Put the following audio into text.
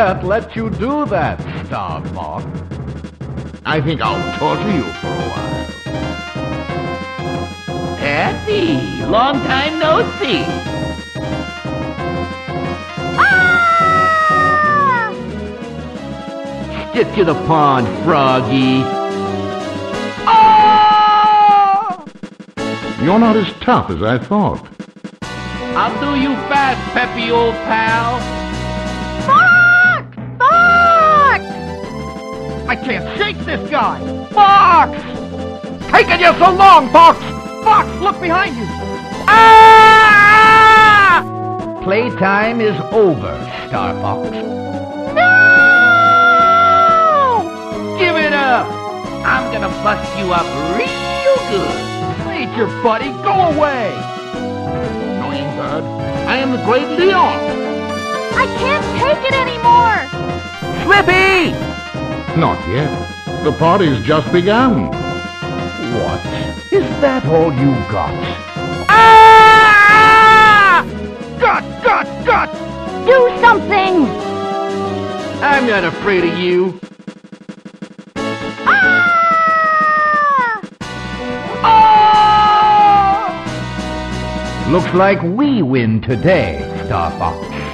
can't let you do that, Star Fox. I think I'll torture you for a while. Patsy, long time no see. Ah! Stick to the pond, Froggy. Ah! You're not as tough as I thought. I'll do you fast, peppy old pal. I can't shake this guy! Fox! Taking you so long, Fox! Fox, look behind you! Ah! Playtime is over, Star Fox. No! Give it up. I'm gonna bust you up real good. Major Buddy, go away! Annoying bird. I am the great Leon. I can't take it anymore! Slippy! Not yet. The party's just begun. What? Is that all you got? Ah! Gut, gut, gut! Do something! I'm not afraid of you. Ah! Looks like we win today, Star Fox.